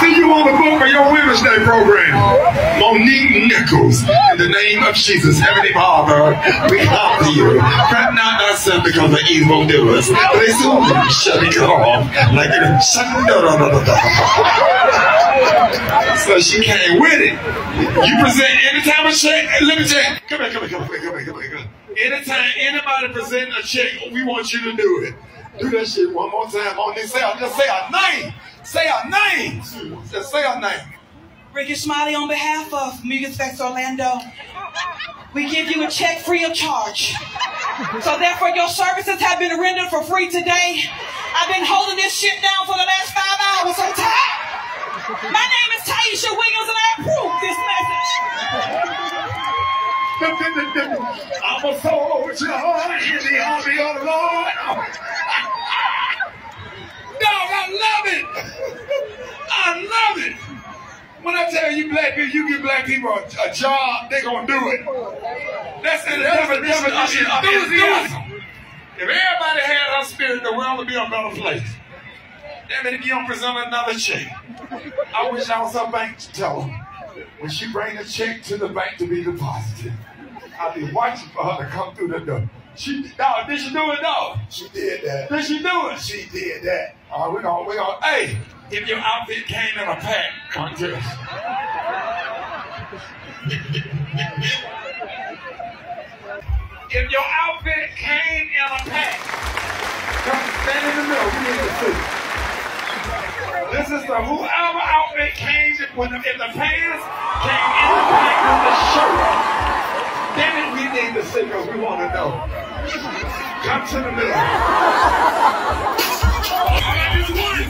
See you on the book for your Women's Day program. Monique Nichols, in the name of Jesus, Heavenly Father, we come to you. Fret not thyself because of evil doers. They soon shall be cut off like a So she came with it. You present anytime a check. Let me you. Come here, come here, come here, come here, come here. Come here. Anytime anybody present a check, we want you to do it. Do that shit one more time. On this, say, just say a name. Say a name. Just say a name. Rickey Smiley, on behalf of Music Fest Orlando, we give you a check free of charge. So therefore, your services have been rendered for free today. I've been holding this shit down for the last five hours. I'm tired. My name is Taisha Williams, and I approve this message. I'm a soldier in the army of the Lord. Dog, I love it. I love it. When I tell you black people, you give black people a, a job, they're gonna do it. That's the definition of enthusiasm. If everybody had our spirit, the world would be a better place. Damn it, if you don't present another check. I wish I was a bank to tell them. When she bring a check to the bank to be deposited, I'll be watching for her to come through the door. She, dog, did she do it, dog? She did that. Did she do it? She did that. Uh, All right, we're gonna, we're gonna, hey, if your outfit came in a pack contest. if your outfit came in a pack, come stand in the middle, we need to see. This is the whoever outfit came, when the, if the pants came in the pack with the shirt, then we need the because we want to know. Come to the middle.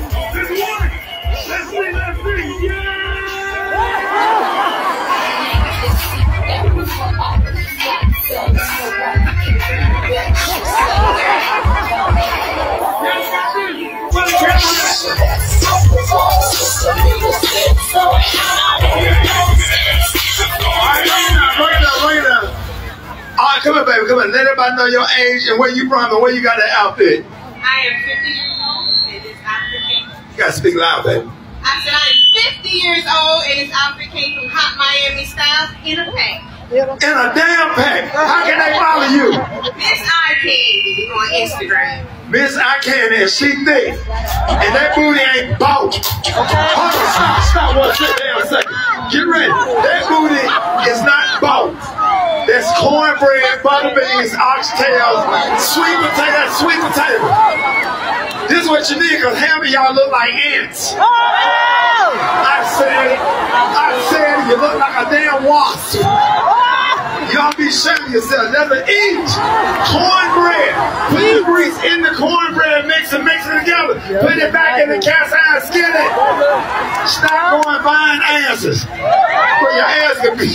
Come on, baby, come on. Let everybody know your age and where you from and where you got that outfit. I am 50 years old, and this outfit came. You gotta speak loud, baby. I said I am 50 years old, and this outfit came from Hot Miami Styles in a pack. In a damn pack. How can they follow you? Miss Eye Candy on Instagram. Miss I can and she thick. And that booty ain't bought. Hold on, stop, stop one damn second. Get ready. That booty is not bought. That's cornbread, butter beans, oxtails, sweet potato, sweet potato. This is what you need, because half of y'all look like ants. I said, I said, you look like a damn wasp. Y'all be shaming yourself. Never eat cornbread. Put the grease in the cornbread, mix it, mix it together. Put it back in the cast iron skillet. Stop going buying asses. Where your ass could be.